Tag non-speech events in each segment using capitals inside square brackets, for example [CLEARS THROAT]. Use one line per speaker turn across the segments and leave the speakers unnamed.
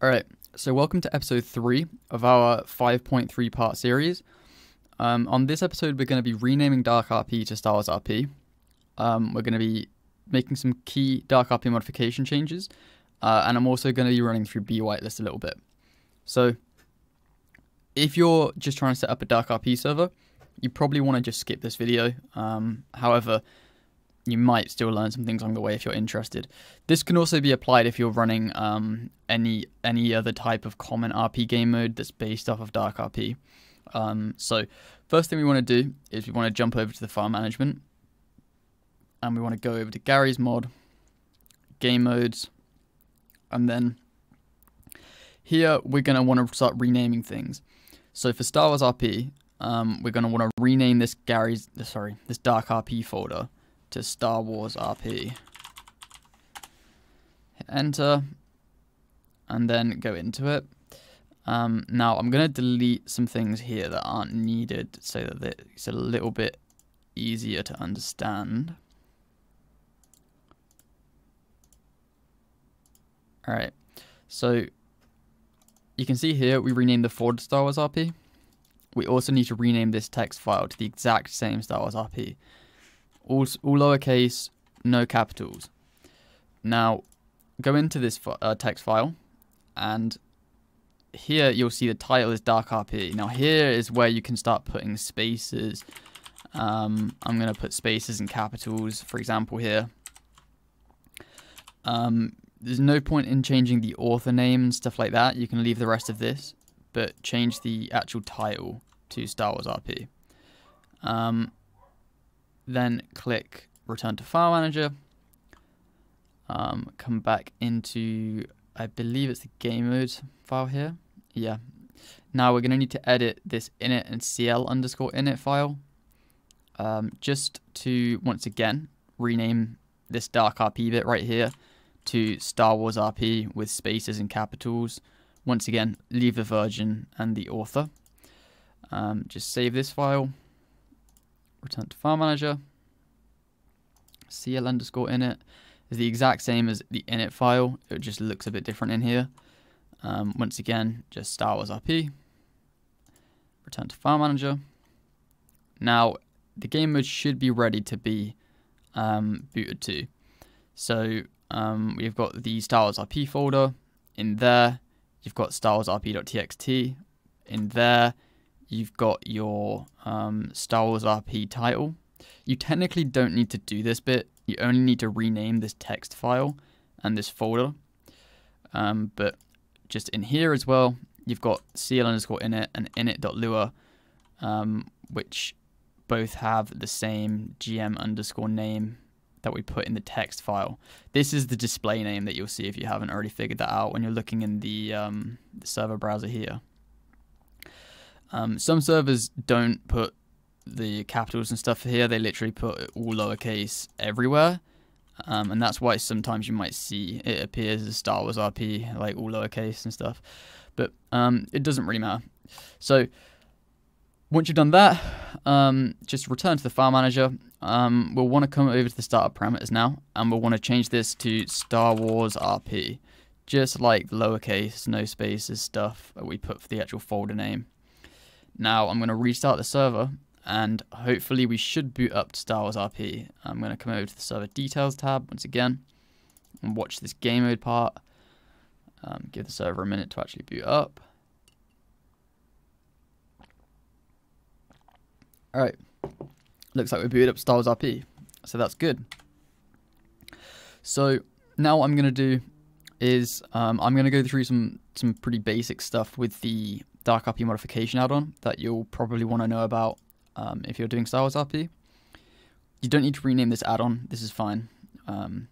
All right, so welcome to episode three of our 5.3 part series. Um, on this episode, we're going to be renaming Dark RP to Star Wars RP. Um, we're going to be making some key Dark RP modification changes, uh, and I'm also going to be running through B whitelist a little bit. So, if you're just trying to set up a Dark RP server, you probably want to just skip this video. Um, however, you might still learn some things along the way if you're interested. This can also be applied if you're running um, any any other type of common RP game mode that's based off of Dark RP. Um, so first thing we want to do is we want to jump over to the file management and we want to go over to Garry's mod, game modes, and then here we're going to want to start renaming things. So for Star Wars RP, um, we're going to want to rename this Garry's, sorry, this Dark RP folder to Star Wars RP. Hit enter, and then go into it. Um, now I'm going to delete some things here that aren't needed so that it's a little bit easier to understand. Alright, so you can see here we renamed the folder Star Wars RP. We also need to rename this text file to the exact same Star Wars RP all, all lowercase, no capitals. Now, go into this uh, text file, and here you'll see the title is Dark RP. Now here is where you can start putting spaces. Um, I'm going to put spaces and capitals, for example, here. Um, there's no point in changing the author name and stuff like that. You can leave the rest of this, but change the actual title to Star Wars RP. Um, then click return to file manager. Um, come back into, I believe it's the game mode file here. Yeah. Now we're going to need to edit this init and cl underscore init file. Um, just to, once again, rename this dark RP bit right here to Star Wars RP with spaces and capitals. Once again, leave the version and the author. Um, just save this file return to file manager, cl underscore init is the exact same as the init file. It just looks a bit different in here. Um, once again, just Star Wars RP, return to file manager. Now, the game mode should be ready to be um, booted to. So um, we've got the Star Wars RP folder in there. You've got Star Wars RP.txt in there you've got your um, Star Wars RP title. You technically don't need to do this bit. You only need to rename this text file and this folder. Um, but just in here as well, you've got cl underscore init and init.lua, um, which both have the same gm underscore name that we put in the text file. This is the display name that you'll see if you haven't already figured that out when you're looking in the, um, the server browser here. Um, some servers don't put the capitals and stuff here. They literally put all lowercase everywhere. Um, and that's why sometimes you might see it appears as Star Wars RP, like all lowercase and stuff. But um, it doesn't really matter. So once you've done that, um, just return to the file manager. Um, we'll want to come over to the startup parameters now, and we'll want to change this to Star Wars RP, just like the lowercase, no spaces stuff that we put for the actual folder name. Now I'm going to restart the server and hopefully we should boot up to Star Wars RP. I'm going to come over to the server details tab once again and watch this game mode part. Um, give the server a minute to actually boot up. Alright, looks like we booted up Star Wars RP, so that's good. So now what I'm going to do is um, I'm going to go through some, some pretty basic stuff with the Dark RP modification add-on that you'll probably want to know about um, if you're doing Star Wars RP. You don't need to rename this add-on. This is fine. Um,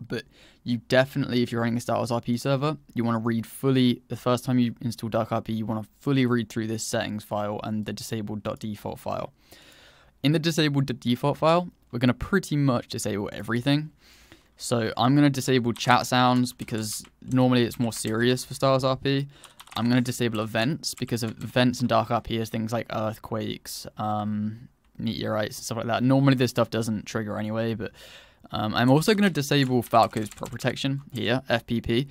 but you definitely, if you're running a Star Wars RP server, you want to read fully, the first time you install Dark RP, you want to fully read through this settings file and the disabled.default file. In the disabled.default file, we're going to pretty much disable everything. So I'm going to disable chat sounds because normally it's more serious for Star Wars RP. I'm going to disable events because of events in Dark RP is things like earthquakes, um, meteorites, and stuff like that. Normally this stuff doesn't trigger anyway, but um, I'm also going to disable Falco's prop protection here, FPP.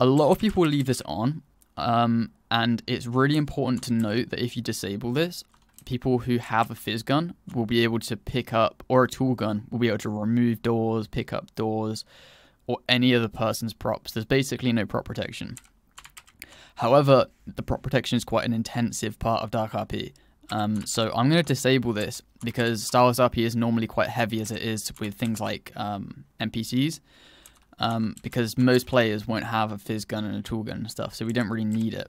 a lot of people leave this on, um, and it's really important to note that if you disable this, people who have a phys gun will be able to pick up, or a tool gun will be able to remove doors, pick up doors, or any other person's props. There's basically no prop protection. However, the prop protection is quite an intensive part of Dark RP. Um, so I'm going to disable this because Star Wars RP is normally quite heavy as it is with things like um, NPCs. Um, because most players won't have a phys gun and a tool gun and stuff, so we don't really need it.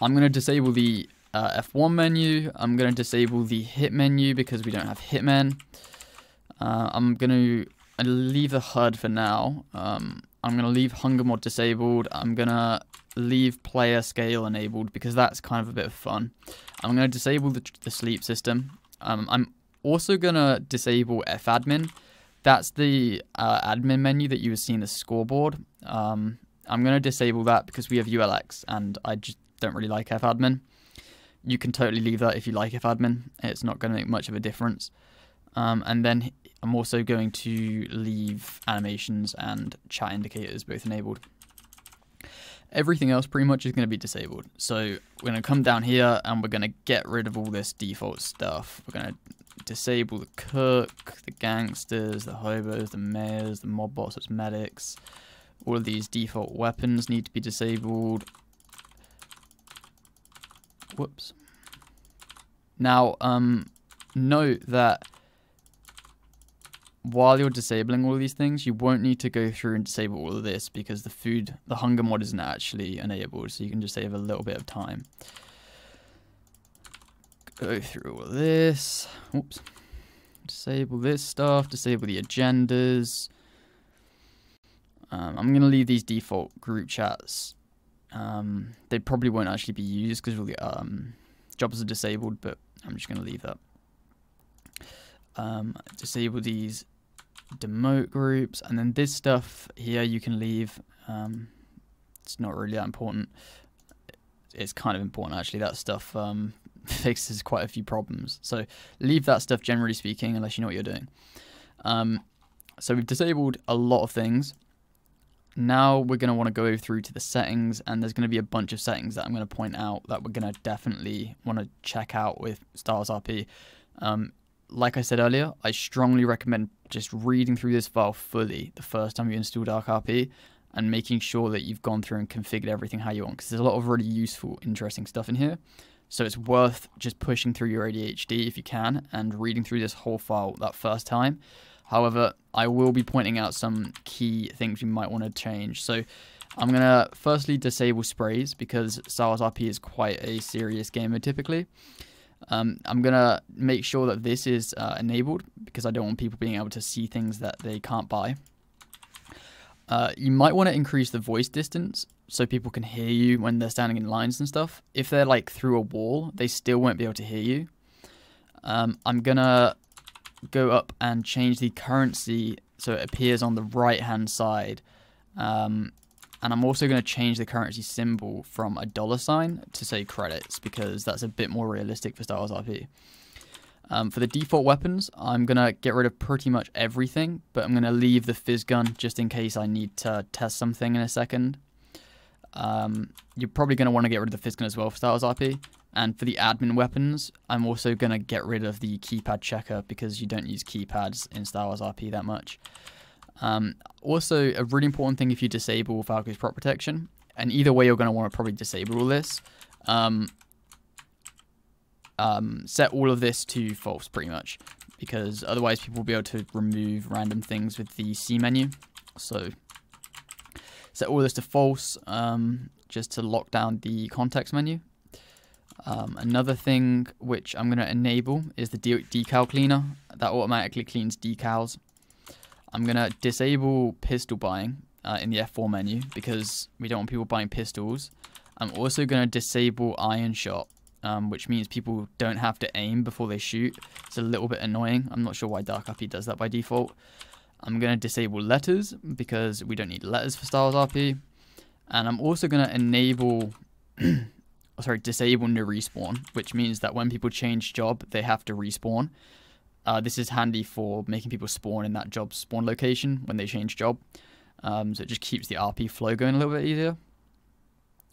I'm going to disable the uh, F1 menu. I'm going to disable the hit menu because we don't have hitmen. Uh, I'm going to leave the HUD for now. Um, I'm going to leave hunger mod disabled. I'm going to leave player scale enabled because that's kind of a bit of fun. I'm going to disable the, the sleep system. Um, I'm also going to disable fadmin. That's the uh, admin menu that you would see in the scoreboard. Um, I'm going to disable that because we have ULX and I just don't really like fadmin. You can totally leave that if you like fadmin. It's not going to make much of a difference. Um, and then I'm also going to leave animations and chat indicators both enabled. Everything else pretty much is going to be disabled. So we're going to come down here and we're going to get rid of all this default stuff. We're going to disable the cook, the gangsters, the hobos, the mayors, the mob bosses, medics. All of these default weapons need to be disabled. Whoops. Now, um, note that while you're disabling all these things, you won't need to go through and disable all of this because the food, the hunger mod isn't actually enabled, so you can just save a little bit of time. Go through all of this. Oops. Disable this stuff, disable the agendas. Um, I'm going to leave these default group chats. Um, they probably won't actually be used because all the um, jobs are disabled, but I'm just going to leave that. Um, disable these demote groups and then this stuff here you can leave um, it's not really that important. It's kind of important actually. That stuff um, [LAUGHS] fixes quite a few problems. So leave that stuff generally speaking unless you know what you're doing. Um, so we've disabled a lot of things. Now we're going to want to go through to the settings and there's going to be a bunch of settings that I'm going to point out that we're going to definitely want to check out with Stars RP um, like I said earlier, I strongly recommend just reading through this file fully the first time you install Dark RP and making sure that you've gone through and configured everything how you want because there's a lot of really useful, interesting stuff in here. So it's worth just pushing through your ADHD if you can and reading through this whole file that first time. However, I will be pointing out some key things you might want to change. So I'm going to firstly disable sprays because Star Wars RP is quite a serious gamer typically. Um, I'm going to make sure that this is uh, enabled because I don't want people being able to see things that they can't buy. Uh, you might want to increase the voice distance so people can hear you when they're standing in lines and stuff. If they're like through a wall, they still won't be able to hear you. Um, I'm going to go up and change the currency so it appears on the right hand side. Um, and I'm also going to change the currency symbol from a dollar sign to say credits because that's a bit more realistic for Star Wars RP. Um, for the default weapons, I'm going to get rid of pretty much everything, but I'm going to leave the phys gun just in case I need to test something in a second. Um, you're probably going to want to get rid of the phys gun as well for Star Wars RP. And for the admin weapons, I'm also going to get rid of the keypad checker because you don't use keypads in Star Wars RP that much. Um, also, a really important thing if you disable Valkyrie's prop protection, and either way you're going to want to probably disable all this, um, um, set all of this to false pretty much, because otherwise people will be able to remove random things with the C menu. So set all this to false um, just to lock down the context menu. Um, another thing which I'm going to enable is the de decal cleaner that automatically cleans decals I'm going to disable pistol buying uh, in the F4 menu because we don't want people buying pistols. I'm also going to disable iron shot, um, which means people don't have to aim before they shoot. It's a little bit annoying. I'm not sure why Dark RP does that by default. I'm going to disable letters because we don't need letters for Wars RP. And I'm also going to enable, [CLEARS THROAT] sorry, disable no respawn, which means that when people change job, they have to respawn. Uh, this is handy for making people spawn in that job spawn location when they change job. Um, so it just keeps the RP flow going a little bit easier.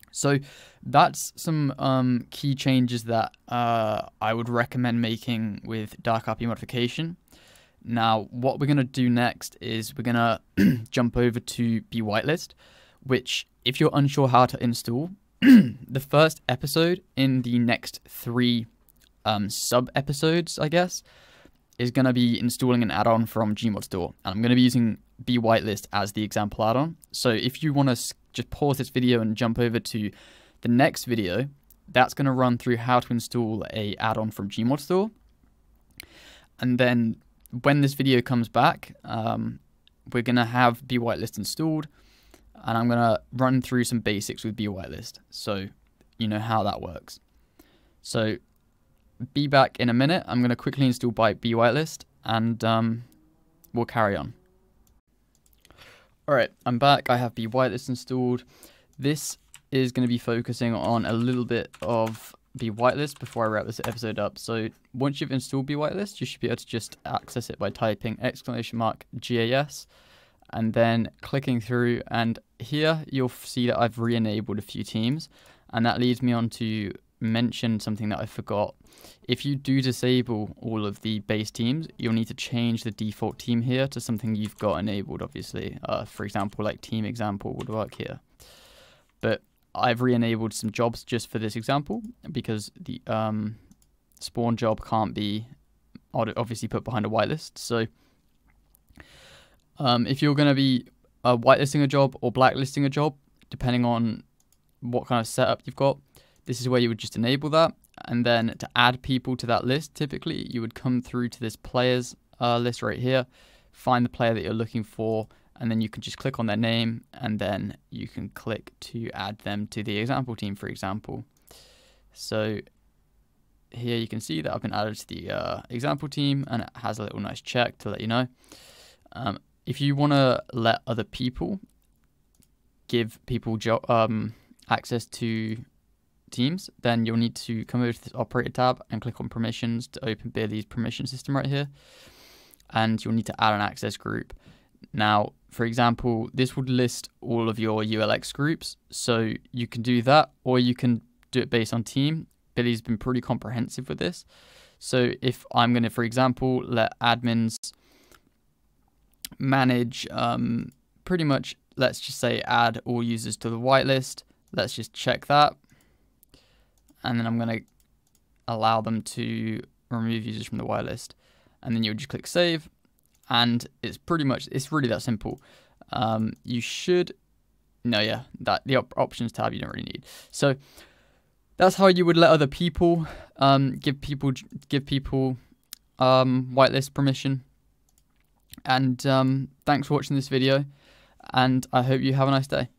So that's some um, key changes that uh, I would recommend making with Dark RP modification. Now, what we're going to do next is we're going to [CLEARS THROAT] jump over to B whitelist, which if you're unsure how to install, [CLEARS THROAT] the first episode in the next three um, sub episodes, I guess, is going to be installing an add-on from Gmod Store. And I'm going to be using B whitelist as the example add-on. So if you want to just pause this video and jump over to the next video, that's going to run through how to install a add-on from Gmod Store. And then when this video comes back, um, we're going to have B whitelist installed and I'm going to run through some basics with B whitelist so you know how that works. So be back in a minute. I'm going to quickly install by B whitelist and um, we'll carry on. Alright, I'm back. I have B whitelist installed. This is going to be focusing on a little bit of B whitelist before I wrap this episode up. So once you've installed B whitelist, you should be able to just access it by typing exclamation mark GAS and then clicking through and here you'll see that I've re-enabled a few teams and that leads me on to mention something that I forgot. If you do disable all of the base teams, you'll need to change the default team here to something you've got enabled, obviously. Uh, for example, like team example would work here. But I've re-enabled some jobs just for this example because the um, spawn job can't be obviously put behind a whitelist. So um, if you're going to be uh, whitelisting a job or blacklisting a job, depending on what kind of setup you've got, this is where you would just enable that. And then to add people to that list, typically you would come through to this players uh, list right here, find the player that you're looking for, and then you can just click on their name and then you can click to add them to the example team, for example. So here you can see that I've been added to the uh, example team and it has a little nice check to let you know. Um, if you want to let other people give people um, access to teams, then you'll need to come over to this operator tab and click on permissions to open Billy's permission system right here. And you'll need to add an access group. Now, for example, this would list all of your ULX groups. So you can do that or you can do it based on team. Billy's been pretty comprehensive with this. So if I'm going to, for example, let admins manage um, pretty much, let's just say add all users to the whitelist. Let's just check that. And then I'm going to allow them to remove users from the whitelist. And then you'll just click save. And it's pretty much, it's really that simple. Um, you should, no, yeah, that the op options tab you don't really need. So that's how you would let other people um, give people give people um, whitelist permission and um, thanks for watching this video. And I hope you have a nice day.